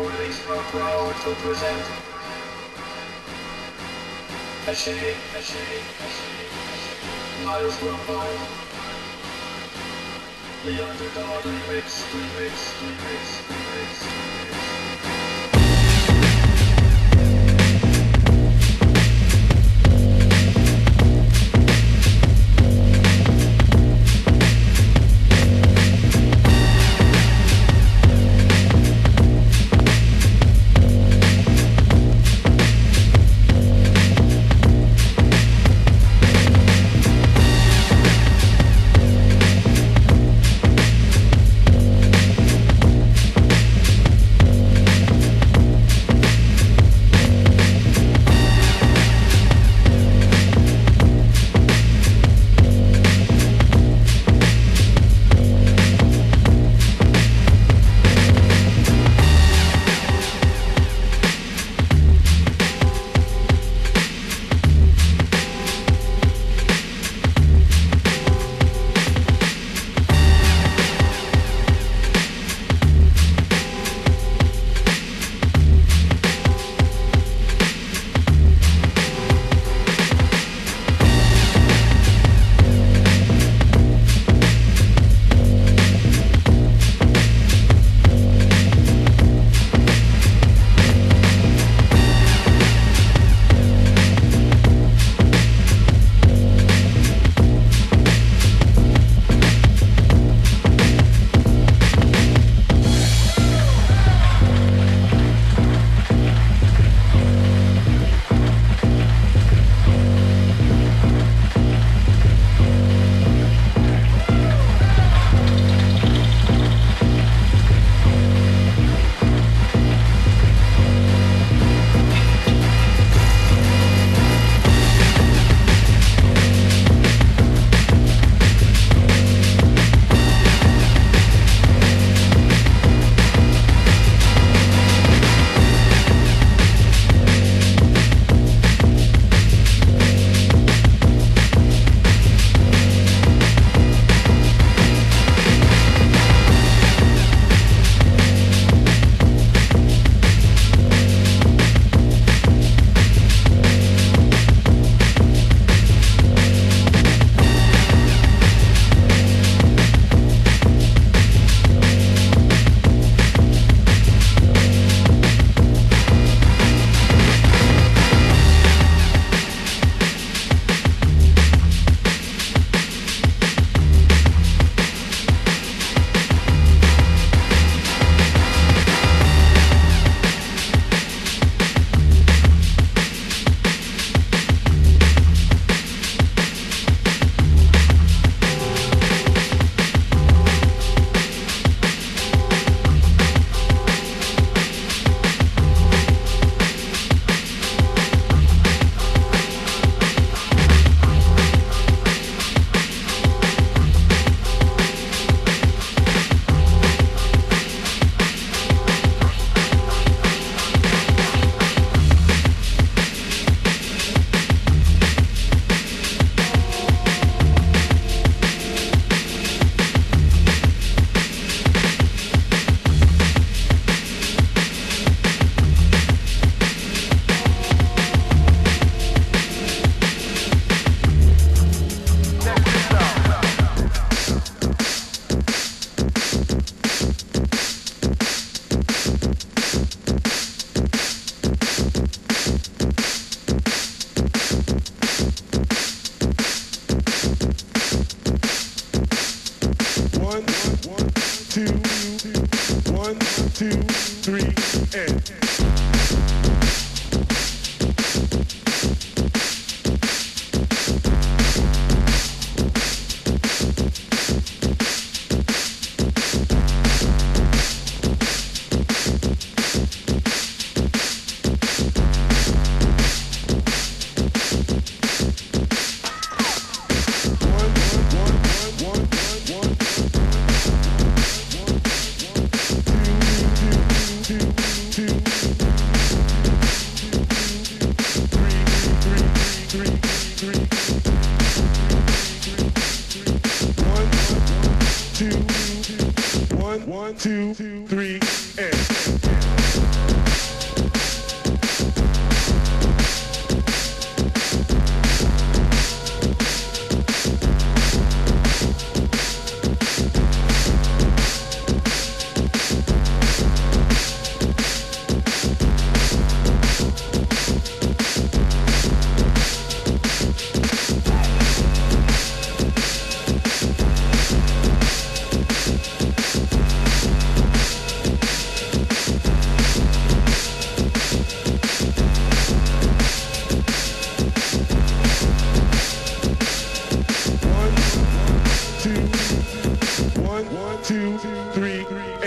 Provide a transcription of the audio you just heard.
Wesley Police are proud to present Peshay, a shade, a shade. Miles Robot. The underdog remix, remix, remix, remix, remix. Two, three, and. Two, three, One, two, three.